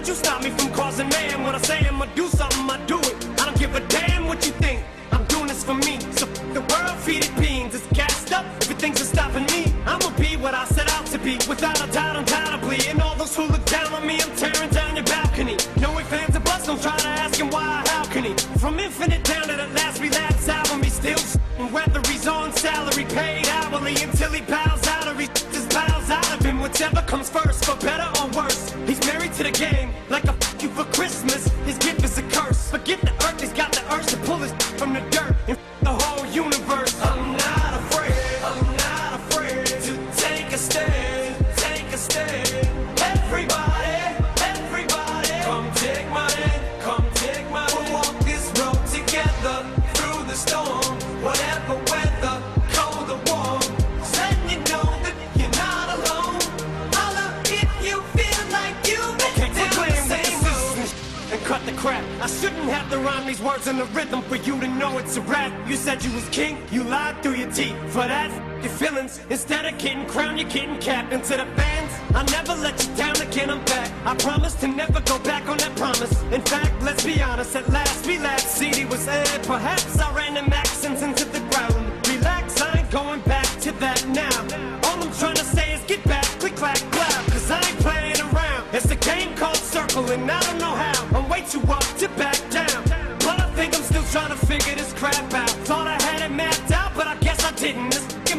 let you stop me from causing man. When I say I'ma do something, I do it. I don't give a damn what you think. I'm doing this for me. So the world feed it beans. It's gassed up. It's stopping me, I'ma be what I set out to be. Without a doubt, undoubtedly. And all those who look down on me, I'm tearing down your balcony. No ifs, fans of bust, don't try to ask him why, how can he? From infinite down to the last relapse album, he still whether he's on salary, paid hourly until he bows out or he just bows out of him. Whichever comes first, for better and cut the crap. I shouldn't have to rhyme these words in the rhythm for you to know it's a rap. You said you was king, you lied through your teeth. For that, your feelings. Instead of getting crowned, you're getting capped. And to the fans, I never let you down again, I'm back. I promise to never go back on that promise. In fact, let's be honest, at last we laughed. CD was aired, perhaps I ran them accents into the ground. Relax, I ain't going back to that now. All I'm trying to say is get back, click, clack, clap. Cause I ain't playing around. It's a game called circling and to back down. But I think I'm still trying to figure this crap out. Thought I had it mapped out, but I guess I didn't.